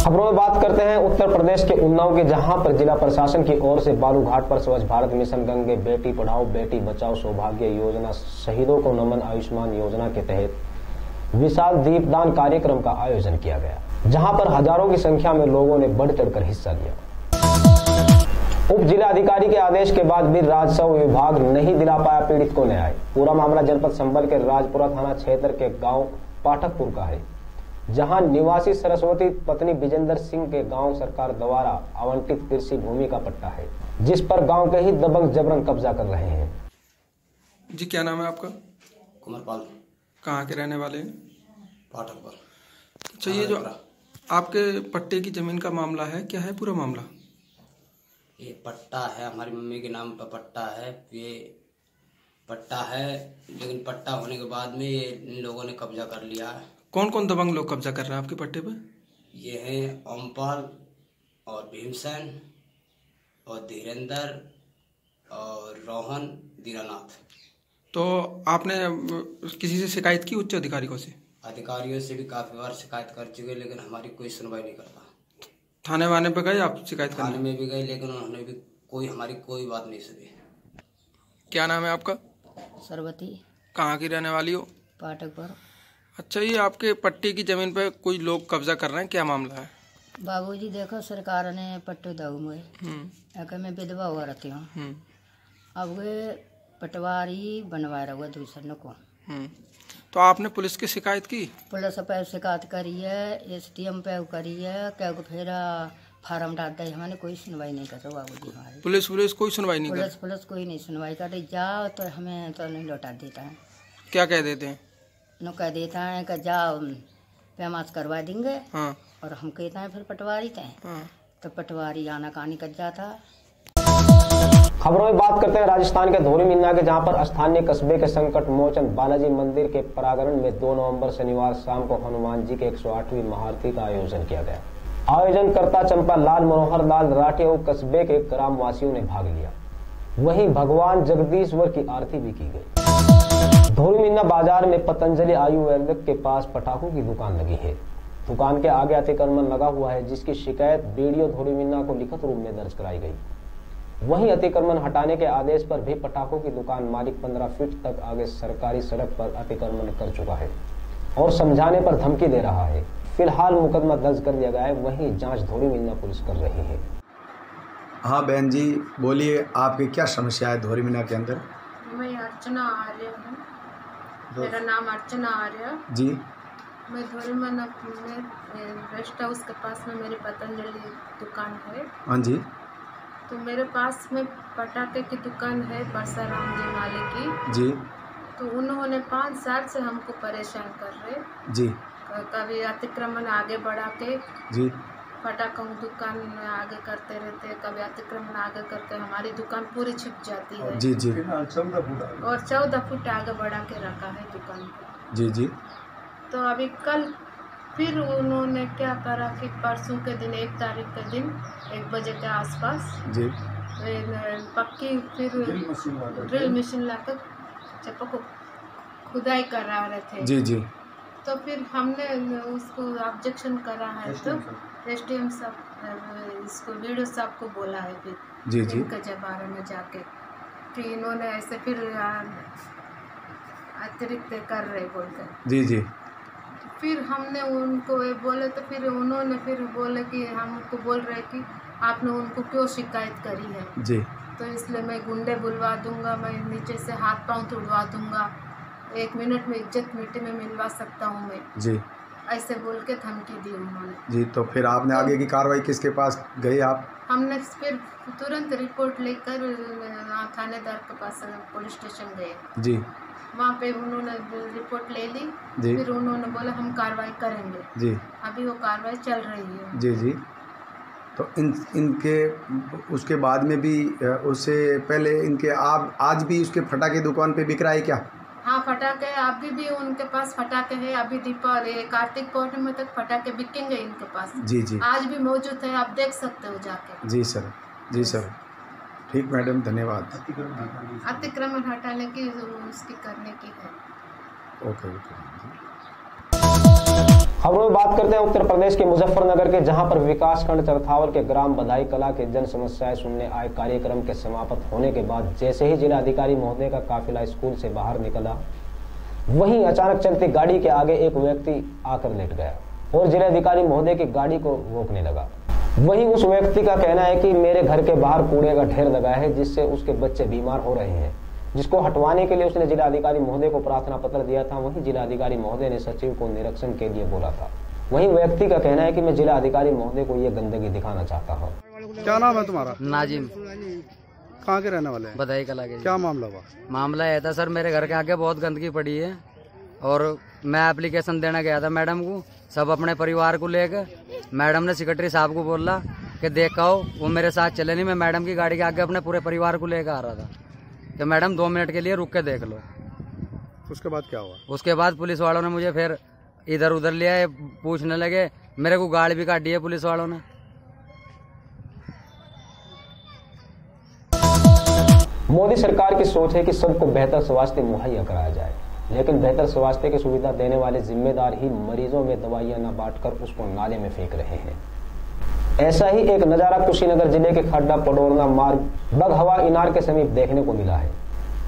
खबरों में बात करते हैं उत्तर प्रदेश के उन्नाव के, जहाँ पर जिला प्रशासन की ओर से बालू घाट पर स्वच्छ भारत मिशन गंगे, बेटी पढ़ाओ, बेटी बचाओ, सौभाग्य योजना, शहीदों को नमन आयुष्मान योजना के तहत विशाल दीपदान कार्यक्रम का आयोजन किया गया, जहाँ पर हज़ारों की संख्या में लोगों ने बढ़ चढ़कर हिस्सा लिया। उप जिला अधिकारी के आदेश के बाद भी राजस्व विभाग नहीं दिला पाया पीड़ित को न्याय। पूरा मामला जनपद संबल के राजपुरा थाना क्षेत्र के गाँव पाठकपुर का है। जहाँ निवासी सरस्वती पत्नी विजेंद्र सिंह के गाँव सरकार द्वारा आवंटित कृषि भूमि का पट्टा है जिस पर गाँव के ही दबंग जबरन कब्जा कर रहे हैं। जी क्या नाम है आपका? कुमारपाल कहाँ के रहने वाले हैं? अच्छा ये जो आपके पट्टे की ज़मीन का मामला है क्या है पूरा मामला? ये पट्टा है हमारी मम्मी के नाम पर पट्टा है। ये पट्टा है लेकिन पट्टा होने के बाद में ये इन लोगों ने कब्जा कर लिया। है कौन कौन दबंग लोग कब्जा कर रहे हैं आपके पट्टे पे ये हैं ओमपाल और भीमसेन और धीरेन्द्र और रोहन दीरानाथ तो आपने किसी से शिकायत की उच्च अधिकारियों से? अधिकारियों से भी काफ़ी बार शिकायत कर चुके लेकिन हमारी कोई सुनवाई नहीं करता। थाने वाने पे गए आप शिकायत थाने में भी गए लेकिन उन्होंने भी कोई हमारी कोई बात नहीं सुनी। क्या नाम है आपका? सरवती। कहाँ की रहने वाली हो? पाठक पर अच्छा ये आपके पट्टे की ज़मीन पे कोई लोग कब्जा कर रहे हैं? क्या मामला है? बाबूजी देखो सरकार ने पट्टो दऊ मुझे हम्म। मैं विधवा हुआ रहती हूँ। हम्म। अब वे पटवारी बनवा रहा हुआ दूसरे को। हम्म। तो आपने पुलिस की शिकायत की? पुलिस पे शिकायत करी है एस टी एम पे करी है क्या फिर फार्म डाल दे हमारे कोई सुनवाई नहीं कर रहा बाबू हमारी। पुलिस पुलिस कोई सुनवाई नहीं पुलिस पुलिस कोई नहीं सुनवाई कर। रही जाओ तो हमें तो नहीं लौटा देता है। क्या कह देते हैं? नो कह देता है कि जाओ पैमास करवा देंगे। हाँ। और हम कहते हैं फिर पटवारी थे हाँ। तो पटवारी आना कहानी कर जाता खबरों में बात करते हैं राजस्थान के धोनी मीना के जहाँ पर स्थानीय कस्बे के संकट मोचन बालाजी मंदिर के परागरण में 2 नवंबर शनिवार शाम को हनुमान जी के 108वीं महाआरती का आयोजन किया गया। आयोजनकर्ता चंपा लाल मनोहर लाल राठी और कस्बे के ग्रामवासियों ने भाग लिया। वहीं भगवान जगदीश्वर की आरती भी की गई। धोरी मीना बाज़ार में पतंजलि आयुर्वेदिक के पास पटाखों की दुकान लगी है। दुकान के आगे अतिक्रमण लगा हुआ है जिसकी शिकायत बीडीओ मीना को लिखित रूप में दर्ज कराई गई। वहीं अतिक्रमण हटाने के आदेश पर भी पटाखों की दुकान मालिक 15 फीट तक आगे सरकारी सड़क पर अतिक्रमण कर चुका है और समझाने पर धमकी दे रहा है। फ़िलहाल मुकदमा दर्ज कर दिया गया है वहीं जाँच धोरी मीना पुलिस कर रही है। हाँ बहन जी बोलिए आपकी क्या समस्या है धोरी मीना के अंदर? मैं अर्चना आर्य हूँ। मेरा नाम अर्चना आर्य। जी। मैं धोरीमन में रेस्ट हाउस के पास में मेरी पतंजलि दुकान है। हाँ जी। तो मेरे पास में पटाखे की दुकान है परसाराम जी वाले की। जी। तो उन्होंने पाँच साल से हमको परेशान कर रहे। जी। कभी अतिक्रमण आगे बढ़ा के जी। पटाखों की दुकान में आगे करते रहते हैं कभी अतिक्रमण आगे करके हमारी दुकान पूरी छिप जाती है जी जी। चौदह फुट और चौदह फुट आगे बढ़ा के रखा है दुकान। को जी जी। तो अभी कल फिर उन्होंने क्या करा कि परसों के दिन एक तारीख के दिन एक बजे के आसपास जी। पक्की फिर ड्रिल मशीन लाकर चप्पो को खुदाई करा रहे थे। जी जी। तो फिर हमने उसको ऑब्जेक्शन करा है तो एस डी एम साहब इसको वीडियो साहब को बोला है फिर जी जी। इनके बारे में जाके। कि इन्होंने ऐसे फिर अतिरिक्त कर रहे बोलकर। जी जी। फिर हमने उनको ये बोले तो फिर उन्होंने फिर बोले कि हमको बोल रहे कि आपने उनको क्यों शिकायत करी है? जी। तो इसलिए मैं गुंडे बुलवा दूँगा मैं नीचे से हाथ पाँव तुड़वा दूँगा। एक मिनट में इज़्ज़त मिट्टी में मिलवा सकता हूँ मैं। जी। ऐसे बोल के धमकी दी उन्होंने। जी तो फिर आपने आगे की कार्रवाई किसके पास गए आप? हमने फिर तुरंत रिपोर्ट लेकर थानेदार के पास पुलिस स्टेशन गए। जी। वहाँ पे उन्होंने रिपोर्ट ले ली। जी। फिर उन्होंने बोला हम कार्रवाई करेंगे। जी। अभी वो कार्रवाई चल रही है। जी जी। तो इन इनके उसके बाद में भी उससे पहले इनके आप आज भी उसके फटाके दुकान पे बिक रहा है क्या? हाँ फटाके अभी भी उनके पास फटाके है। अभी दीपावली कार्तिक पौर्णिमा तक फटाके बिकेंगे इनके पास। जी जी। आज भी मौजूद है आप देख सकते हो जाके। जी सर जी सर। ठीक मैडम धन्यवाद। अतिक्रमण हटाने की उसकी करने की है। Okay okay. खबरों में बात करते हैं उत्तर प्रदेश के मुजफ्फरनगर के, जहाँ पर विकास खंड चरथावल के ग्राम बधाई कला के जन समस्याएँ सुनने आए। कार्यक्रम के समाप्त होने के बाद जैसे ही जिलाधिकारी महोदय का काफिला स्कूल से बाहर निकला, वहीं अचानक चलती गाड़ी के आगे एक व्यक्ति आकर लेट गया और जिलाधिकारी महोदय की गाड़ी को रोकने लगा। वहीं उस व्यक्ति का कहना है कि मेरे घर के बाहर कूड़े का ढेर लगा है, जिससे उसके बच्चे बीमार हो रहे हैं। जिसको हटवाने के लिए उसने जिलाधिकारी महोदय को प्रार्थना पत्र दिया था वहीं जिलाधिकारी महोदय ने सचिव को निरीक्षण के लिए बोला था। वहीं व्यक्ति का कहना है कि मैं जिलाधिकारी महोदय को ये गंदगी दिखाना चाहता हूँ। क्या नाम है तुम्हारा? नाजिम। कहाँ के रहने वाले हैं? बधाई कला के क्या मामला हुआ? मामला ये था सर मेरे घर के आगे बहुत गंदगी पड़ी है और मैं एप्लीकेशन देने गया था मैडम को सब अपने परिवार को लेकर। मैडम ने सेक्रेटरी साहब को बोला कि देखा हो वो मेरे साथ चले नहीं मैं मैडम की गाड़ी के आगे अपने पूरे परिवार को लेकर आ रहा था। कि मैडम दो मिनट के लिए रुक के देख लो। उसके बाद क्या हुआ? उसके बाद पुलिस वालों ने मुझे फिर इधर उधर लिया ये पूछने लगे। मेरे को गाड़ भी काटी है पुलिस वालों ने। मोदी सरकार की सोच है कि सबको बेहतर स्वास्थ्य मुहैया कराया जाए लेकिन बेहतर स्वास्थ्य की सुविधा देने वाले जिम्मेदार ही मरीजों में दवाइयाँ न बांटकर उसको नाले में फेंक रहे हैं। ऐसा ही एक नज़ारा कुशीनगर ज़िले के खड्डा पडोरना मार्ग बगहवा इनार के समीप देखने को मिला है।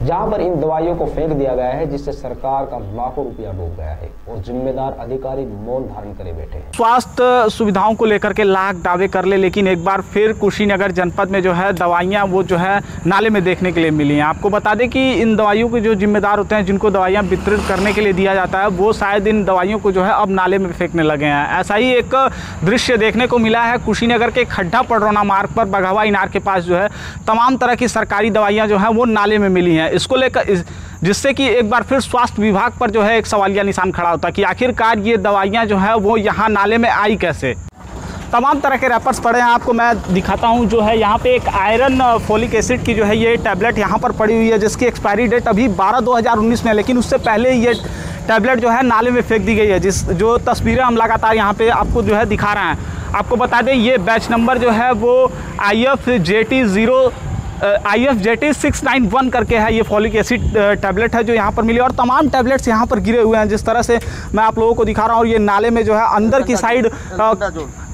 जहाँ पर इन दवाइयों को फेंक दिया गया है, जिससे सरकार का लाखों रुपया डूब गया है। और जिम्मेदार अधिकारी मौन धारण करे बैठे हैं। स्वास्थ्य सुविधाओं को लेकर के लाख दावे कर ले, लेकिन एक बार फिर कुशीनगर जनपद में जो है दवाइयाँ वो जो है नाले में देखने के लिए मिली हैं। आपको बता दें कि इन दवाइयों के जो जिम्मेदार होते हैं, जिनको दवाइयाँ वितरित करने के लिए दिया जाता है, वो शायद इन दवाइयों को जो है अब नाले में फेंकने लगे हैं। ऐसा ही एक दृश्य देखने को मिला है, कुशीनगर के खड्डा पडरौना मार्ग पर बघावा इनार के पास जो है तमाम तरह की सरकारी दवाइयाँ जो हैं वो नाले में मिली हैं। इसको लेकर इस, जिससे कि एक बार फिर स्वास्थ्य विभाग पर जो है एक सवालिया निशान खड़ा होता है कि आखिरकार ये दवाइयाँ जो है वो यहाँ नाले में आई कैसे? तमाम तरह के रैपर्स पड़े हैं आपको मैं दिखाता हूँ जो है यहाँ पे एक आयरन फोलिक एसिड की जो है ये टैबलेट यहाँ पर पड़ी हुई है जिसकी एक्सपायरी डेट अभी 12 2019 में है लेकिन उससे पहले ये टैबलेट जो है नाले में फेंक दी गई है जिस जो तस्वीरें हम लगातार यहाँ पे आपको जो है दिखा रहे हैं। आपको बता दें ये बैच नंबर जो है वो I F J T zero I F jet six nine one करके है, ये फॉलिक एसिड टैबलेट है जो यहाँ पर मिली और तमाम टैबलेट्स यहाँ पर गिरे हुए हैं, जिस तरह से मैं आप लोगों को दिखा रहा हूँ। और ये नाले में जो है, अंदर की साइड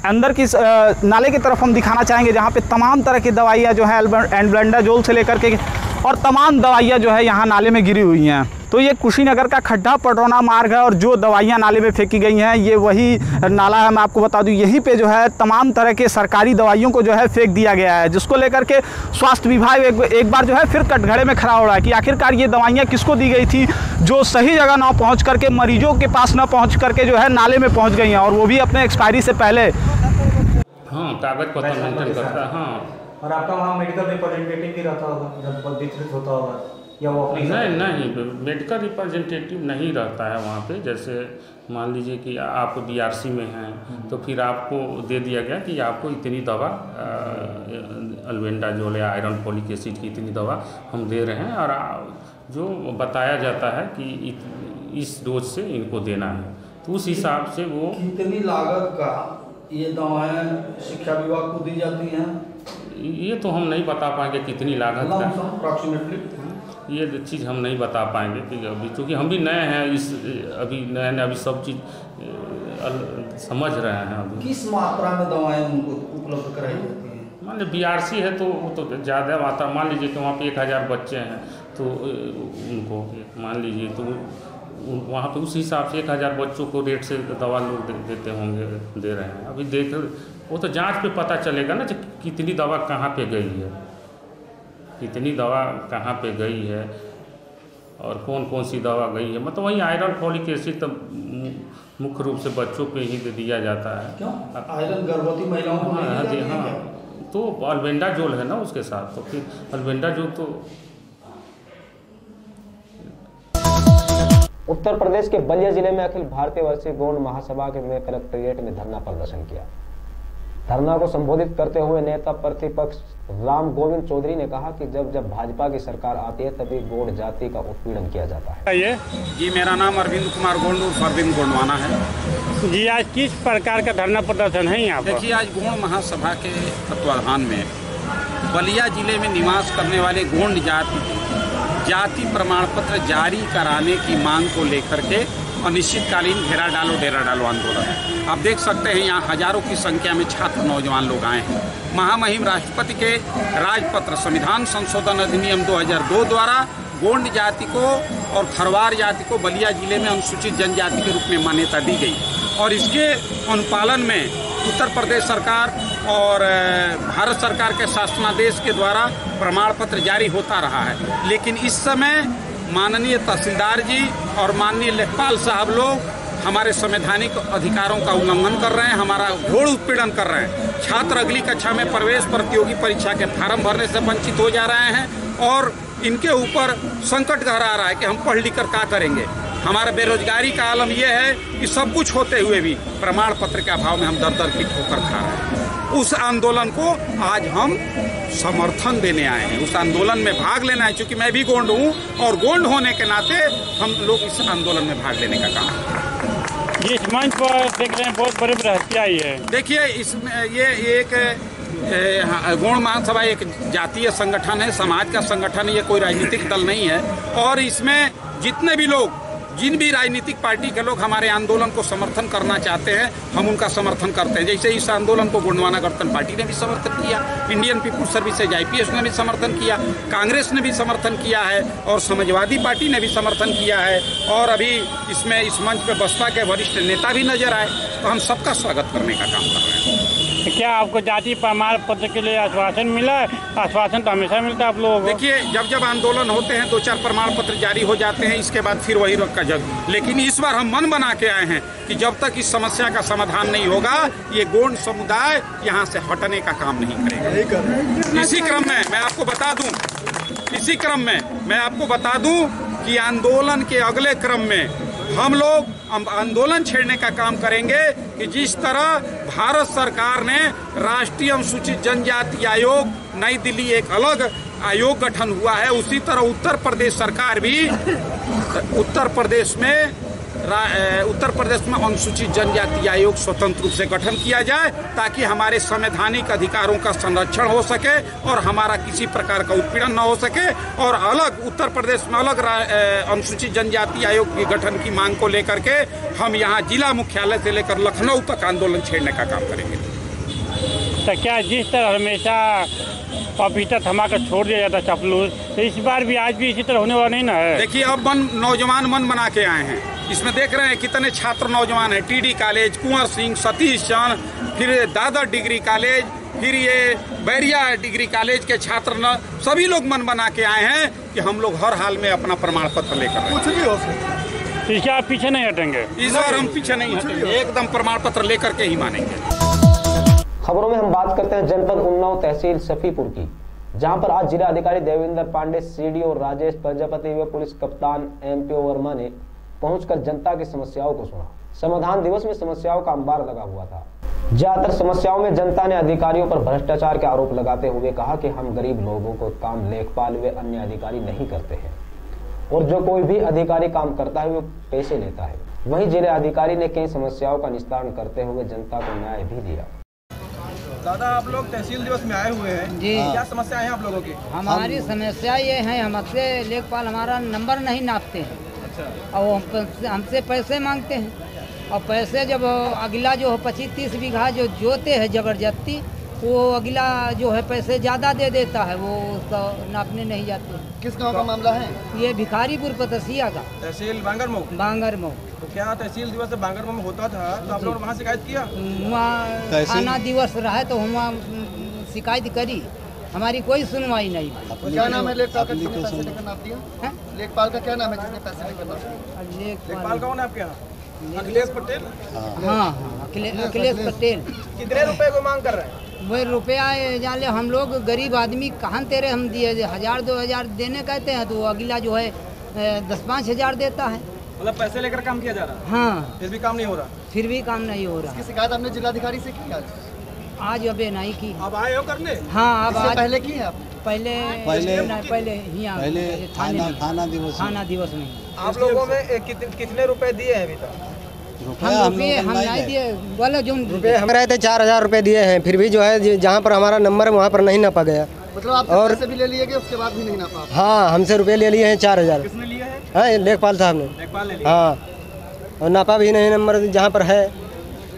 अंदर की नाले की तरफ़ हम दिखाना चाहेंगे, जहाँ पे तमाम तरह की दवाइयाँ जो है एंड ब्लेंडाजोल से लेकर के और तमाम दवाइयाँ जो है यहाँ नाले में गिरी हुई हैं। तो ये कुशीनगर का खड्डा पटौना मार्ग है और जो दवाइयाँ नाले में फेंकी गई हैं ये वही नाला है मैं आपको बता दूँ यहीं पे जो है तमाम तरह के सरकारी दवाइयों को जो है फेंक दिया गया है जिसको लेकर के स्वास्थ्य विभाग एक, एक बार जो है फिर कटघरे में खड़ा हो रहा है कि आखिरकार ये दवाइयाँ किसको दी गई थी जो सही जगह ना पहुँच करके मरीजों के पास ना पहुँच करके जो है नाले में पहुँच गई हैं और वो भी अपने एक्सपायरी से पहले। हाँ कागज़ पत्र हाँ। और आपका वहाँ मेडिकल रिप्रेजेंटेटिव भी रहता होगा जब वितरित होता होगा या वो अपने नहीं नहीं मेडिकल रिप्रेजेंटेटिव नहीं रहता है वहाँ पे। जैसे मान लीजिए कि आप बीआरसी में हैं तो फिर आपको दे दिया गया कि आपको इतनी दवा अल्वेंडाजोल या आयरन फोलिक एसिड की इतनी दवा हम दे रहे हैं। और जो बताया जाता है कि इत- इस डोज से इनको देना है। तो उस हिसाब से वो कितनी लागत का ये दवाएँ शिक्षा विभाग को दी जाती हैं? ये तो हम नहीं बता पाएँगे कितनी लागत का। अप्रोक्सीमेटली ये चीज़ हम नहीं बता पाएँगे कि अभी क्योंकि हम भी नए हैं इस अभी नए नए अभी सब चीज़ समझ रहे हैं अभी। किस मात्रा में दवाएँ उनको उपलब्ध कराई जाती हैं? मान लीजिए बीआरसी है तो वो तो ज़्यादा मात्रा मान लीजिए कि वहाँ पे एक हज़ार बच्चे हैं तो उनको मान लीजिए तो वहाँ पे उस हिसाब से एक हज़ार बच्चों को रेट से दवा लोग दे, देते होंगे दे रहे हैं। अभी देख वो तो जाँच पे पता चलेगा ना कितनी दवा कहाँ पे गई है। कितनी दवा कहाँ पे गई है और कौन कौन सी दवा गई है। मतलब वही आयरन फॉलिक एसिड तो मुख्य रूप से बच्चों पे ही दे दिया जाता है। क्यों? आयरन गर्भवती महिलाओं को हाँ नहीं जी है हाँ? तो अल्बेंडाजोल है ना उसके साथ तो फिर अल्बेंडाजोल तो उत्तर प्रदेश के बलिया ज़िले में अखिल भारतीय वर्षीय गौड़ महासभा के में कलेक्ट्रेट में धरना प्रदर्शन किया। धरना को संबोधित करते हुए नेता प्रतिपक्ष राम गोविंद चौधरी ने कहा कि जब जब भाजपा की सरकार आती है तभी गौड़ जाति का उत्पीड़न किया जाता है। ये? जी मेरा नाम अरविंद कुमार गोंड उर्फ़ अरविंद गोंडवाना है। जी आज किस प्रकार का धरना प्रदर्शन है यहाँ देखिए आज गोंड महासभा के तत्वाधान में बलिया ज़िले में निवास करने वाले गोंड जाति जाति प्रमाण पत्र जारी कराने की मांग को लेकर के अनिश्चितकालीन घेरा डालो, डेरा डालो आंदोलन। आप देख सकते हैं यहाँ हज़ारों की संख्या में छात्र नौजवान लोग आए हैं। महामहिम राष्ट्रपति के राजपत्र संविधान संशोधन अधिनियम 2002 द्वारा गोंड जाति को और खरवार जाति को बलिया ज़िले में अनुसूचित जनजाति के रूप में मान्यता दी गई। और इसके अनुपालन में उत्तर प्रदेश सरकार और भारत सरकार के शासनादेश के द्वारा प्रमाण पत्र जारी होता रहा है। लेकिन इस समय माननीय तहसीलदार जी और माननीय लेखपाल साहब लोग हमारे संवैधानिक अधिकारों का उल्लंघन कर रहे हैं, हमारा घोर उत्पीड़न कर रहे हैं। छात्र अगली कक्षा में प्रवेश प्रतियोगी परीक्षा के फार्म भरने से वंचित हो जा रहे हैं और इनके ऊपर संकट गहरा रहा है कि हम पढ़ लिख कर क्या करेंगे। हमारा बेरोजगारी का आलम यह है कि सब कुछ होते हुए भी प्रमाण पत्र के अभाव में हम दर दर की ठोकर खा रहे हैं। उस आंदोलन को आज हम समर्थन देने आए हैं। उस आंदोलन में भाग लेना है। क्योंकि मैं भी गोंड हूँ और गोंड होने के नाते हम लोग इस आंदोलन में भाग लेने का काम हैं। जिस मंच पर देख रहे हैं बहुत बड़ी बड़ी हत्या आई है। देखिए इसमें ये एक हाँ, गौण महासभा एक जातीय संगठन है समाज का संगठन है ये कोई राजनीतिक दल नहीं है। और इसमें जितने भी लोग जिन भी राजनीतिक पार्टी के लोग हमारे आंदोलन को समर्थन करना चाहते हैं हम उनका समर्थन करते हैं। जैसे इस आंदोलन को गोंडवाना गणतंत्र पार्टी ने भी समर्थन किया इंडियन पीपुल्स सर्विसेज़ आईपीएस ने भी समर्थन किया कांग्रेस ने भी समर्थन किया है और समाजवादी पार्टी ने भी समर्थन किया है। और अभी इसमें इस मंच पर बसपा के वरिष्ठ नेता भी नज़र आए तो हम सबका स्वागत करने का काम कर रहे हैं। क्या आपको जाति प्रमाण पत्र के लिए आश्वासन मिला है? आश्वासन तो हमेशा मिलता है आप लोगों को। देखिए जब जब आंदोलन होते हैं दो चार प्रमाण पत्र जारी हो जाते हैं इसके बाद फिर वही रख जग। लेकिन इस बार हम मन बना के आए हैं कि जब तक इस समस्या का समाधान नहीं होगा ये गोंड समुदाय यहाँ से हटने का काम नहीं करेगा। इसी क्रम में मैं आपको बता दूँ इसी क्रम में मैं आपको बता दूँ कि आंदोलन के अगले क्रम में हम लोग आंदोलन छेड़ने का काम करेंगे कि जिस तरह भारत सरकार ने राष्ट्रीय अनुसूचित जनजाति आयोग नई दिल्ली एक अलग आयोग गठन हुआ है, उसी तरह उत्तर प्रदेश सरकार भी, उत्तर प्रदेश में उत्तर प्रदेश में अनुसूचित जनजाति आयोग स्वतंत्र रूप से गठन किया जाए, ताकि हमारे संवैधानिक अधिकारों का संरक्षण हो सके और हमारा किसी प्रकार का उत्पीड़न न हो सके। और अलग, उत्तर प्रदेश में अलग अनुसूचित जनजाति आयोग के गठन की मांग को लेकर के हम यहाँ जिला मुख्यालय से लेकर लखनऊ तक आंदोलन छेड़ने का काम करेंगे। तो क्या जिस तरह हमेशा पपीता थमा कर छोड़ दिया जाता चपलूस तो इस बार भी आज भी इसी तरह होने वाला नहीं ना है। देखिए अब मन नौजवान मन बना के आए हैं। इसमें देख रहे हैं कितने छात्र नौजवान हैं। टीडी कॉलेज कुंवर सिंह सतीश चंद फिर दादर डिग्री कॉलेज फिर ये बैरिया डिग्री कॉलेज के छात्र न सभी लोग मन बना के आए हैं कि हम लोग हर हाल में अपना प्रमाण पत्र लेकर कुछ भी हो तो इसके आप पीछे नहीं हटेंगे। इस बार हम पीछे नहीं हटेंगे एकदम प्रमाण पत्र लेकर के ही मानेंगे। खबरों में हम बात करते हैं जनपद उन्नाव तहसील सफीपुर की, जहाँ पर आज जिला अधिकारी देवेंद्र पांडे, सीडीओ राजेश प्रजापति व पुलिस कप्तान एमपीओ वर्मा ने पहुंचकर जनता की समस्याओं को सुना। समाधान दिवस में समस्याओं का अंबार लगा हुआ था। ज़्यादातर समस्याओं में जनता ने अधिकारियों पर भ्रष्टाचार के आरोप लगाते हुए कहा कि हम गरीब लोगों को काम लेखपाल व अन्य अधिकारी नहीं करते हैं, और जो कोई भी अधिकारी काम करता है वो पैसे लेता है। वहीं जिला अधिकारी ने कई समस्याओं का निस्तारण करते हुए जनता को न्याय भी दिया। दादा आप लोग तहसील दिवस में आए हुए हैं। जी। क्या समस्या है आप लोगों की? हमारी समस्या ये है हमसे लेखपाल हमारा नंबर नहीं नापते हैं। अच्छा। और हमसे- पैसे मांगते हैं। और पैसे जब अगला जो पच्चीस तीस बीघा जो जोते हैं ज़बरदस्ती वो अगला जो है पैसे ज़्यादा दे देता है वो उसका नापने नहीं जाते किस गाँव का मामला है? ये भिखारीपुर पतसिया का तहसील बांगरमऊ बांगर मऊ तो क्या तहसील दिवस बांगरमऊ में होता था? तो आप लोग वहाँ शिकायत किया? वहाँ थाना दिवस रहा तो हम वहाँ शिकायत करी। हमारी कोई सुनवाई नहीं। क्या नाम है लेखपाल का? जिसने पैसे लेकर नाप दिया? लेखपाल का क्या नाम है जिसने पैसे लेकर नाप लेखपाल कौन है आपके यहाँ? अखिलेश पटेल? हाँ। हाँ अखिलेश पटेल। कितने रुपए को मांग कर रहे हैं? वही रुपया ये जाले हम लोग गरीब आदमी कहाँ तेरे हम दिए? हज़ार दो हज़ार देने कहते हैं तो अगला जो है दस पाँच हज़ार देता है। मतलब पैसे लेकर काम किया जा रहा है? हाँ। फिर भी काम नहीं हो रहा? फिर भी काम नहीं हो रहा। इसकी शिकायत आपने जिलाधिकारी से की आज? आज अबे नहीं की। अब आए हो करने? हाँ अब आज पहले की है आप? पहले पहले- नहीं, पहले यहाँ पहले थाना- थाना दिवस में। थाना दिवस में। आप लोगों में कितने कितने रुपए दिए हैं अभी तक? हम रुपये हम नहीं दिए। बोलो जो रुपये हम रहे थे चार हज़ार रुपये दिए हैं फिर भी जो है जहाँ पर हमारा नंबर है वहाँ पर नहीं नापा गया। मतलब आप और- भी ले लिए उसके बाद भी नहीं ना पा हाँ हमसे रुपये ले लिए हैं चार हज़ार। किसने लिए हैं? हाँ लेखपाल साहब ने। ने हाँ और नापा भी नहीं नंबर जहाँ पर है।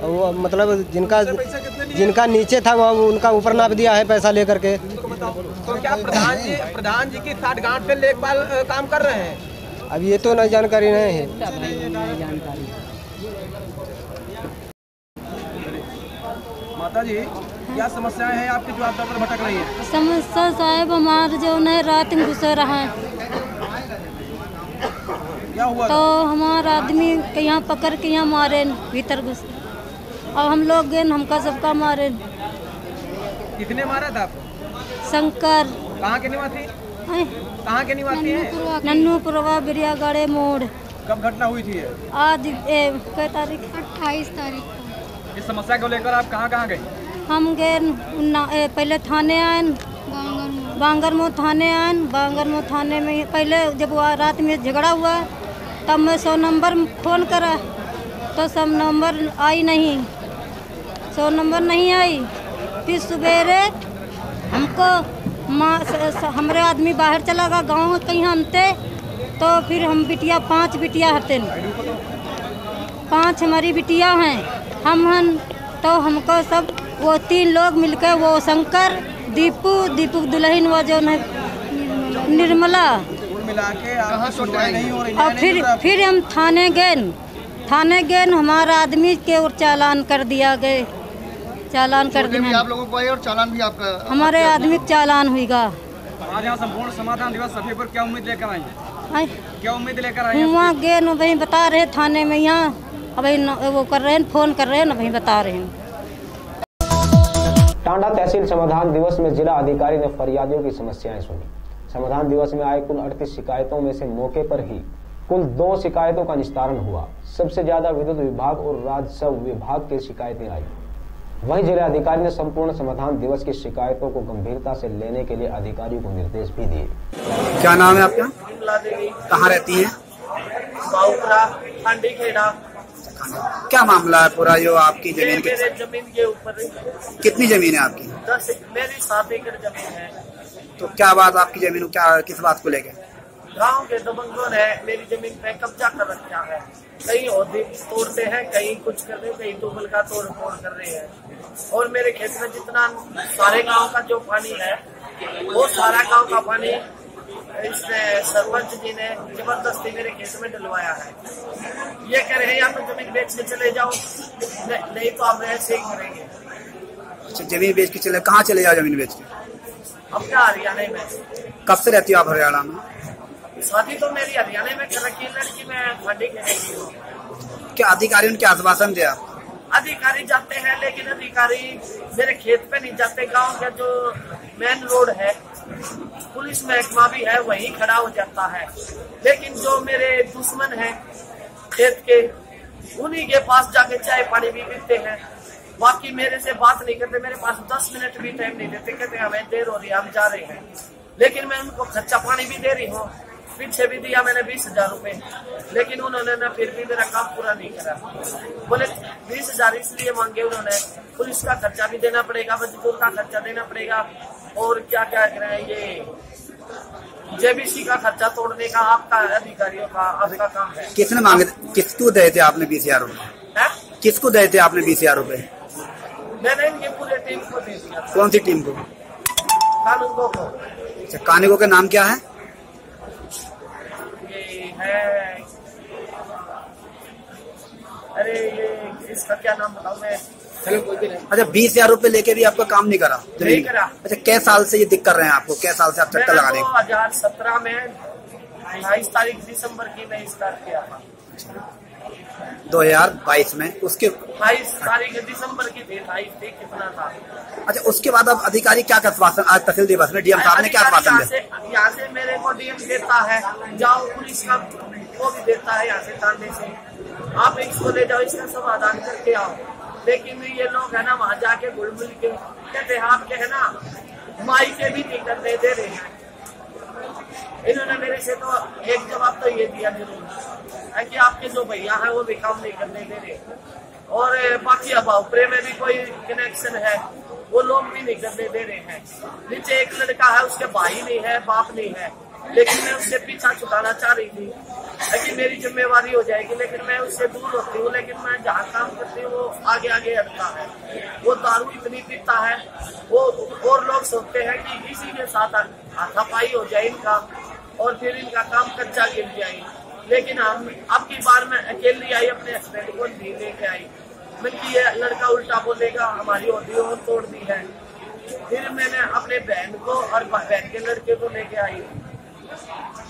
वो मतलब जिनका जिनका नीचे था वहाँ उनका ऊपर नाप दिया है पैसा लेकर के। तो क्या प्रधान जी प्रधान जी की साठगांठ पे लेखपाल काम कर रहे हैं? अब ये तो नहीं जानकारी नहीं है। माता जी क्या समस्याएँ हैं आपकी जो आप दर भटक रही है? समस्या साहब हमारे जो है रात में घुसे रहा है। क्या हुआ? तो हमारा आदमी के यहाँ पकड़ के यहाँ मारे भीतर घुस। अब हम लोग गए हमका सबका मारे कितने मारा था आपको? शंकर। कहाँ के निवासी? कहाँ के निवासी हैं? नन्नू पुरवा बिरिया गड़े मोड़। कब घटना हुई थी आज ए, कै तारीख? अट्ठाईस तारीख। इस समस्या को लेकर आप कहाँ कहाँ गए? हम गए पहले थाने आए, बांगरमो थाने आए, बांगरमो थाने में पहले जब रात में झगड़ा हुआ, तब मैं सौ नंबर फ़ोन करा तो सब नंबर आई नहीं। सौ नंबर नहीं आई, फिर सवेरे हमको माँ हमारे आदमी बाहर चला गया, गाँव कहीं हमते तो फिर हम बिटिया, पाँच बिटिया हते पाँच हमारी बिटिया हैं। हम हन तो हमको सब वो तीन लोग मिलकर वो शंकर दीपू दीपू दुल्हन वो जो है निर्मला। हो और फिर फिर हम थाने गए। थाने गए हमारा आदमी के और चालान कर दिया गए। चालान कर दिया। आप लोगों को और चालान भी आपका हमारे आदमी के चालान हुईगा। आज यहाँ संपूर्ण समाधान दिवस सभी पर क्या उम्मीद लेकर आई क्या उम्मीद लेकर आई वहाँ गए वहीं बता रहे थाने में यहाँ। न- वो कर रहे हैं फ़ोन कर रहे हैं न वहीं बता रहे हैं। टांडा तहसील समाधान दिवस में जिला अधिकारी ने फरियादियों की समस्याएँ सुनी। समाधान दिवस में आए कुल अड़तीस शिकायतों में से मौके पर ही कुल दो शिकायतों का निस्तारण हुआ। सबसे ज़्यादा विद्युत विभाग और राजस्व विभाग की शिकायतें आई। वहीं जिला अधिकारी ने संपूर्ण समाधान दिवस की शिकायतों को गंभीरता से लेने के लिए अधिकारियों को निर्देश भी दिए। क्या नाम है आपका? कहाँ रहती है? बाउकरा खांडी खेड़ा क्या मामला है पूरा? जो आपकी ज़मीन के ज़मीन के ऊपर कितनी ज़मीन है आपकी? दस मेरी सात एकड़ ज़मीन है। तो क्या बात आपकी ज़मीन क्या किस बात को लेकर गाँव के दबंगों ने मेरी ज़मीन पे कब्जा कर रखा है। कहीं औधे तोड़ते हैं कहीं कुछ कर रहे हैं कहीं टूबल का तोड़ फोड़ कर रहे हैं। और मेरे खेत में जितना सारे गाँव का जो पानी है वो सारा गाँव का पानी इसने सरपंच जी ने ज़बरदस्ती मेरे खेत में डलवाया है। ये कह रहे हैं या तो ज़मीन बेच के चले जाओ। नहीं तो आप ऐसे ही करेंगे अच्छा ज़मीन बेच के चले कहाँ चले जाओ ज़मीन बेच के? अपना हरियाणा में कब से रहती हो आप हरियाणा में? शादी तो मेरी हरियाणा में कर रखी है लड़की में खंडी करेगी क्या अधिकारियों ने क्या आश्वासन दिया? अधिकारी जाते हैं लेकिन अधिकारी मेरे खेत पे नहीं जाते। गाँव का जो मेन रोड है पुलिस महकमा भी है, वहीं खड़ा हो जाता है। लेकिन जो मेरे दुश्मन है, खेत के, उन्हीं के पास जाके चाय पानी भी पीते हैं। बाकी मेरे से बात नहीं करते, मेरे पास दस मिनट भी टाइम नहीं देते, कहते हमें देर हो रही है, हम जा रहे हैं। लेकिन मैं उनको खर्चा पानी भी दे रही हूँ, पीछे भी दिया मैंने बीस हज़ार रूपए। लेकिन उन्होंने ना, फिर भी मेरा काम पूरा नहीं करा। बोले, बीस हज़ार इसलिए मांगे उन्होंने, पुलिस का खर्चा भी देना पड़ेगा, मजदूर का खर्चा देना पड़ेगा और क्या क्या कह रहे हैं ये? जेबीसी का खर्चा तोड़ने का आपका अधिकारियों का आपका काम है। किसने मांगे किसको दे थे आपने बीस हज़ार रूपए? किसको दे थे आपने बीस हज़ार रूपए? मैंने इनकी पूरे टीम को दे दिया कौन सी टीम को? कानूनगो को। अच्छा कानिको का नाम क्या है? ये है अरे ये इसका क्या नाम बताऊ मैं? अच्छा बीस हज़ार रूपए लेके भी आपका काम नहीं करा? नहीं करा। अच्छा कै साल से ये दिक्कत कर रहे हैं आपको? कै साल से आप चक्कर लगा रहे दो हैं हज़ार सत्रह में अट्ठाईस तारीख दिसंबर की मैं स्टार्ट किया था। दो हज़ार बाईस में। उसके अट्ठाईस तारीख दिसंबर की थी अट्ठाईस थी कितना था? अच्छा उसके बाद अब अधिकारी क्या आश्वासन आज तहसील दिवस में डीएम साहब ने क्या आश्वासन यहाँ से मेरे को डीएम देता है। जाओ पुलिस का वो भी देता है यहाँ से थाने से। आप इसको ले जाओ इसका समाधान करके आओ। लेकिन ये लोग है ना, वहाँ जाके घुल मिल के कहते हैं आपके है ना माई के भी करने दे रहे हैं। इन्होंने मेरे से तो एक जवाब तो ये दिया ज़रूर, है कि आपके जो भैया है, वो भी काम नहीं करने दे रहे। और बाकी अब ऊपरे में भी कोई कनेक्शन है, वो लोग भी नहीं करने दे रहे हैं। नीचे एक लड़का है, उसके भाई नहीं है, बाप नहीं है। लेकिन मैं उससे पीछा छुटाना चाह रही थी। लेकिन मेरी जिम्मेवारी हो जाएगी, लेकिन मैं उससे दूर होती हूँ, लेकिन मैं जहाँ काम करती हूँ, वो आगे आगे हटता है। वो दारू इतनी पीता है, वो और लोग सोचते हैं कि इसी के साथ हाथापाई हो जाए इनका, और फिर इनका काम कच्चा गिर जाए। लेकिन हम, अब की बार मैं अकेली आई, अपने हस्बैंड को नहीं लेके आई। मैं ये लड़का उल्टा बोलेगा, हमारी और तोड़ दी है। फिर मैंने अपने बहन को और बहन के लड़के को लेके आई। Thank you.